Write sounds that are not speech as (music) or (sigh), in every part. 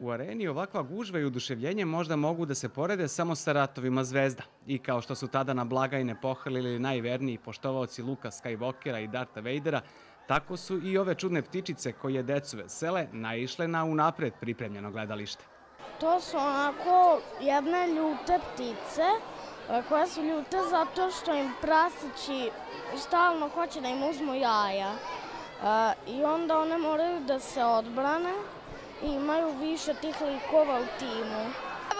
U areni ovakva gužva i oduševljenje možda mogu da se porede samo sa ratovima zvezda. I kao što su tada na blagajne pohrlili najverniji poštovaoci Luka Skywalkera i Darta Vadera, tako su i ove čudne ptičice koje decu vesele naišle na unapred pripremljeno gledalište. To su onako jedne ljute ptice e, koje su ljute zato što im prasići stalno hoće da im uzmu jaja. E, I onda one moraju da se odbrane imaju više tih likova u timu.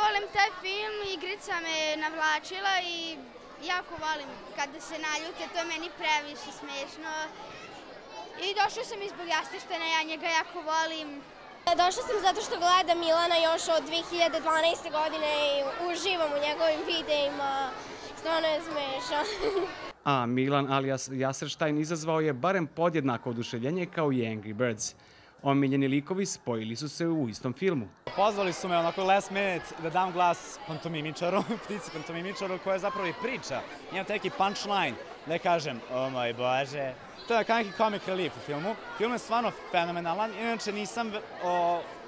Volim taj film, igrica me navlačila i jako volim kada se naljute, to je meni previše smešno. I došla sam izbog Jasteštena, ja njega jako volim. Došla sam zato što gledam Milana još od 2012. godine i uživam u njegovim videima. Stvarno je smešan. (laughs) A Milan alias Jasrštajn izazvao je barem podjednako oduševljenje kao i Angry Birds. Omiljeni likovi spojili su se u istom filmu. Pozvali su me onako last minute da dam glas pantomimičaru, (laughs) ptici pantomimičaru koja zapravo i priča. Imam taki punchline da kažem, o oh moj bože. To je neki comic relief u filmu. Film je stvarno fenomenalan, inače nisam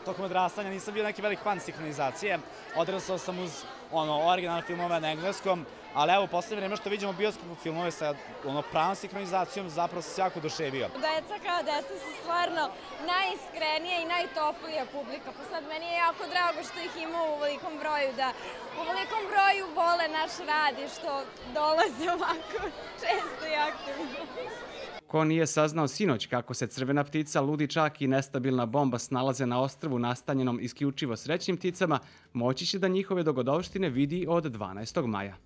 tokom odrastanja nisam bio neki velik fan sinhronizacije. Odrastao sam uz ono, originalne filmove na engleskom, ali evo, poslednje vreme što vidimo bioskopu filmove sa ono, pravom sinhronizacijom, zapravo se jako oduševio. Deca kao deca su stvarno najiskrenija i najtoplija publika, pa sad meni je jako drago što ih ima u velikom broju, da u velikom broju vole naš rad i što dolaze ovako (laughs) često aktivno. Ko nije saznao sinoć kako se crvena ptica, ludi čak i nestabilna bomba snalaze na ostrvu nastanjenom isključivo srećnim pticama, moći će da njihove dogodovštine vidi od 12. maja.